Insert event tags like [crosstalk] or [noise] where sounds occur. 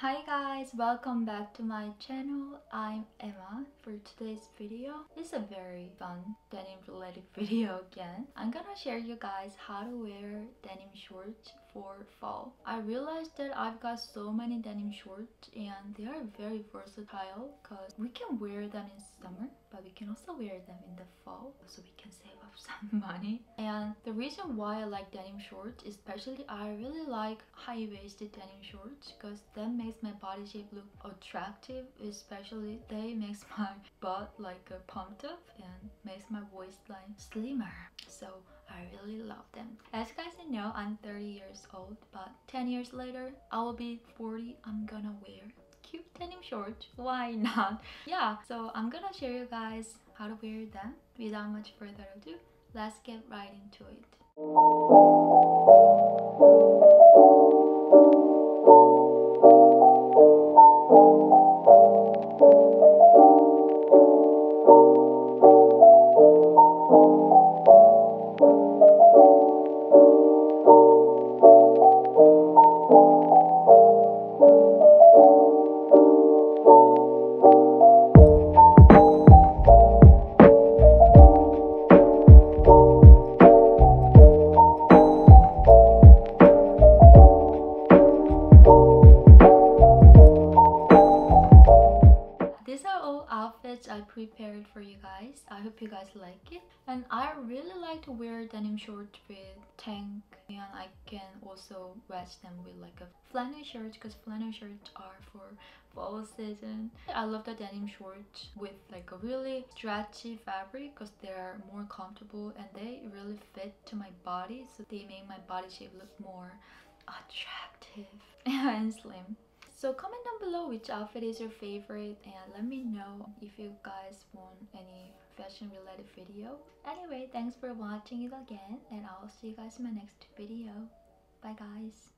Hi guys, welcome back to my channel. I'm Emma. For today's video, it's a very fun denim related [laughs] video again. I'm gonna share you guys how to wear denim shorts for fall. I realized that I've got so many denim shorts and they are very versatile because we can wear them in summer but we can also wear them in the fall so we can save up [laughs] some money. And the reason why I like denim shorts, especially I really like high-waisted denim shorts because that makes my body shape look attractive, especially they makes [laughs] my butt like a pumped up and makes my waistline slimmer. So I really love them. As you guys know, I'm 30 years old, but 10 years later, I will be 40. I'm gonna wear cute denim shorts. Why not? [laughs] Yeah, so I'm gonna show you guys how to wear them. Without much further ado, let's get right into it. I prepared for you guys. I hope you guys like it. And I really like to wear denim shorts with tank and I can also match them with like a flannel shirt because flannel shirts are for fall season. I love the denim shorts with like a really stretchy fabric because they are more comfortable and they really fit to my body so they make my body shape look more attractive [laughs] and slim. So comment down below which outfit is your favorite and let me know if you guys want any fashion related video. Anyway, thanks for watching it again and I'll see you guys in my next video. Bye guys.